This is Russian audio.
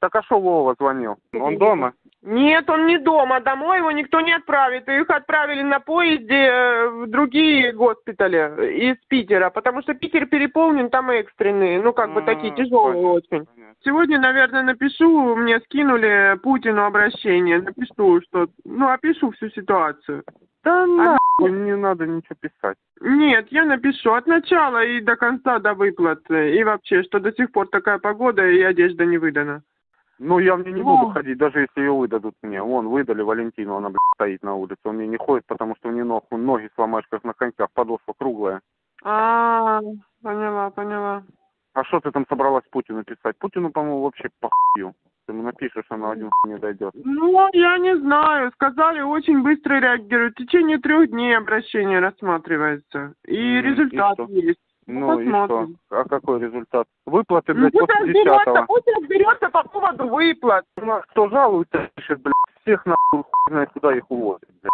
Так а что Вова звонил? Он дома? Нет, он не дома, домой его никто не отправит. Их отправили на поезде э, в другие госпитали из Питера, потому что Питер переполнен, там экстренные, ну как бы такие тяжелые очень. Сегодня, наверное, напишу, мне скинули Путину обращение, напишу, что, ну, опишу всю ситуацию. Да нахуй, не надо ничего писать. Нет, я напишу от начала и до конца, до выплаты. И вообще, что до сих пор такая погода и одежда не выдана. Ну, я мне не Ну. буду ходить, даже если ее выдадут мне. Вон, выдали Валентину, она, блядь, стоит на улице. Он мне не ходит, потому что у нее ног, ноги сломаешь, как на коньках, подошва круглая. А, поняла, поняла. А что ты там собралась Путину писать? Путину, по-моему, вообще похую. Ты ему напишешь, она один не дойдет. Ну, я не знаю. Сказали, очень быстро реагируют. В течение трех дней обращение рассматривается. И и результат что? есть. Ну и что? посмотрим. А какой результат? Выплаты, Ну, блядь, пусть после разберется, десятого. пусть разберется по поводу выплат. У нас кто жалуется, пишет, блядь, всех нахуй хуй знает, куда их увозят, блядь.